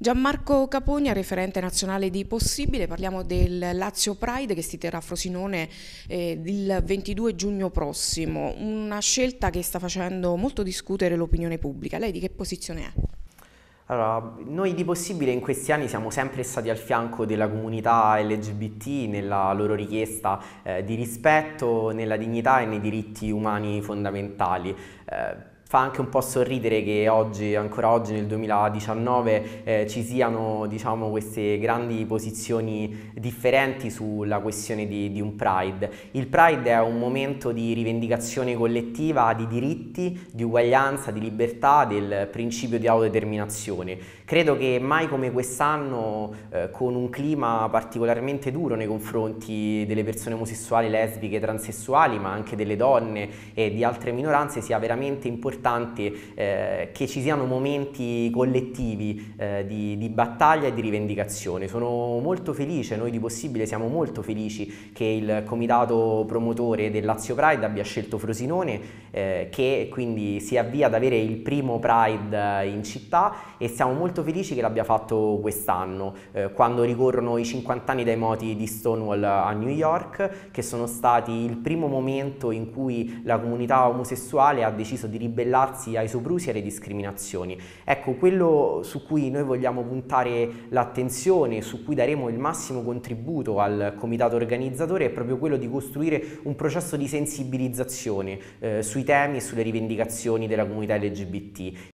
Gianmarco Capogna, referente nazionale di Possibile, parliamo del Lazio Pride che si terrà a Frosinone eh, il 22 giugno prossimo, una scelta che sta facendo molto discutere l'opinione pubblica. Lei di che posizione è? Allora, noi di Possibile in questi anni siamo sempre stati al fianco della comunità LGBT nella loro richiesta eh, di rispetto, nella dignità e nei diritti umani fondamentali. Eh, fa anche un po' sorridere che oggi, ancora oggi nel 2019, eh, ci siano diciamo, queste grandi posizioni differenti sulla questione di, di, un Pride. Il Pride è un momento di rivendicazione collettiva di diritti, di uguaglianza, di libertà, del principio di autodeterminazione. Credo che mai come quest'anno, eh, con un clima particolarmente duro nei confronti delle persone omosessuali, lesbiche, transessuali, ma anche delle donne e di altre minoranze, sia veramente importante importante eh, che ci siano momenti collettivi eh, di, di, battaglia e di rivendicazione. Sono molto felice, noi di Possibile siamo molto felici che il comitato promotore del Lazio Pride abbia scelto Frosinone, eh, che quindi si avvia ad avere il primo Pride in città e siamo molto felici che l'abbia fatto quest'anno, eh, quando ricorrono i 50 anni dai moti di Stonewall a New York, che sono stati il primo momento in cui la comunità omosessuale ha deciso di ribellare ribellarsi ai soprusi e alle discriminazioni. Ecco, quello su cui noi vogliamo puntare l'attenzione, su cui daremo il massimo contributo al comitato organizzatore è proprio quello di costruire un processo di sensibilizzazione eh, sui temi e sulle rivendicazioni della comunità LGBT.